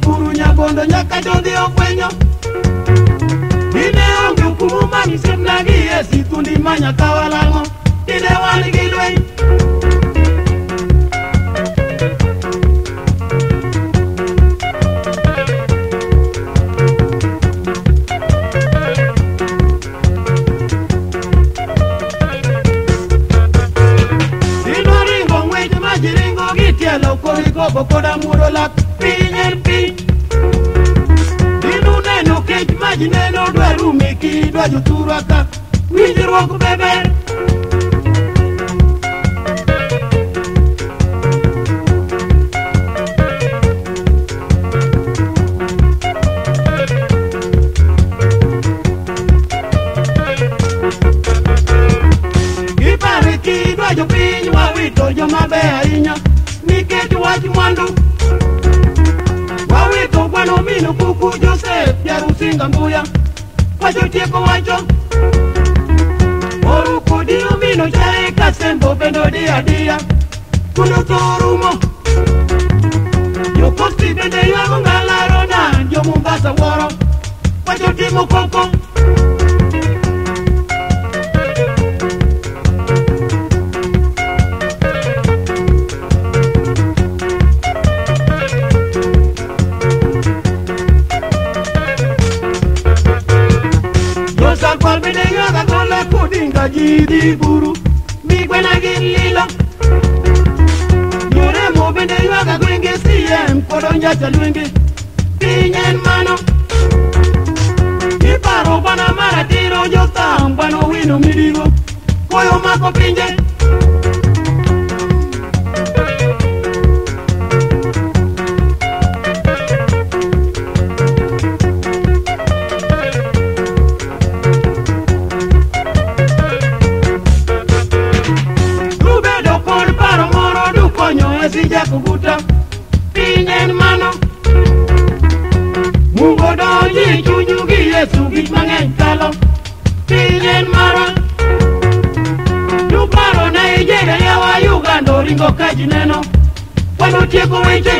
puru nyabondo nyaka chodhi ofwenyo. Dine onge kuma misiemnagi e situndi manyaka walang'o Dine wan gi lweny. Dino ringo ng'wech ma ji ringo gi tielo korikobo koda muodo lak. Piny kech ma ji neno dwa rumi ki dwa jothurwa ka winjruok beber kidwa jopiny wawito jomabeyo ahinya. Nikech wach mwandu wawito gwano mino kuku Joseph osinga mbuya wachutieko wacho orukudiyo mino chae kasembo bendo diya diya kuno thorumo jokosti bende ywago ngalaro nan jomumbasa wuoro wachotimo koko dhi buru migwena gi lilo Yoremo bende ywaga gwenge CM kod onjacha lwenge piny en mano. Iparo bana maratiro jotham bano wino midiro koyo mako pinje Mungo donji chunyu gi Yesu gik mang'eny kalo piny en mara Duparo Nigeria yawa Uganda oringo ka ji neno Wanotieko weche